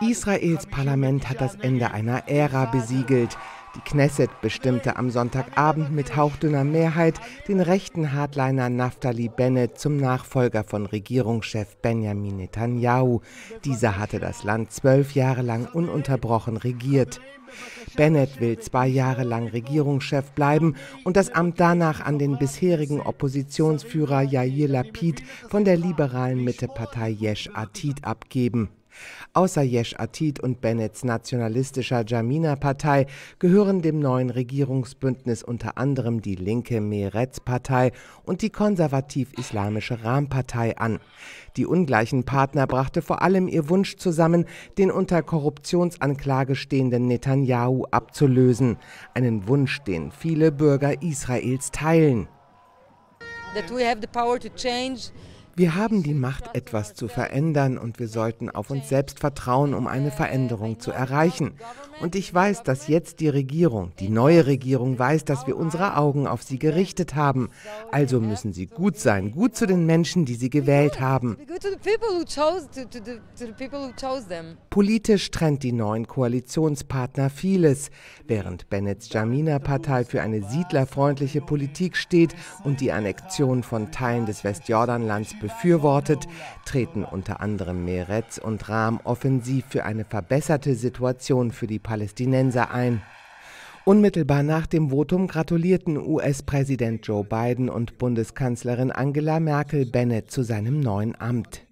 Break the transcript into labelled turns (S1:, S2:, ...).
S1: Israels Parlament hat das Ende einer Ära besiegelt. Die Knesset bestimmte am Sonntagabend mit hauchdünner Mehrheit den rechten Hardliner Naftali Bennett zum Nachfolger von Regierungschef Benjamin Netanyahu. Dieser hatte das Land zwölf Jahre lang ununterbrochen regiert. Bennett will zwei Jahre lang Regierungschef bleiben und das Amt danach an den bisherigen Oppositionsführer Yair Lapid von der liberalen Mittepartei Yesh Atid abgeben. Außer Yesh Atid und Bennetts nationalistischer Jamina-Partei gehören dem neuen Regierungsbündnis unter anderem die linke Meretz-Partei und die konservativ-islamische Ram-Partei an. Die ungleichen Partner brachte vor allem ihr Wunsch zusammen, den unter Korruptionsanklage stehenden Netanyahu abzulösen. Einen Wunsch, den viele Bürger Israels teilen. That we have the power to change wir haben die Macht, etwas zu verändern und wir sollten auf uns selbst vertrauen, um eine Veränderung zu erreichen. Und ich weiß, dass jetzt die Regierung, die neue Regierung weiß, dass wir unsere Augen auf sie gerichtet haben. Also müssen sie gut sein, gut zu den Menschen, die sie gewählt haben. Politisch trennt die neuen Koalitionspartner vieles. Während Bennetts Jamina-Partei für eine siedlerfreundliche Politik steht und die Annexion von Teilen des Westjordanlands befürwortet, treten unter anderem Meretz und Rahm offensiv für eine verbesserte Situation für die Palästinenser ein. Unmittelbar nach dem Votum gratulierten US-Präsident Joe Biden und Bundeskanzlerin Angela Merkel Bennett zu seinem neuen Amt.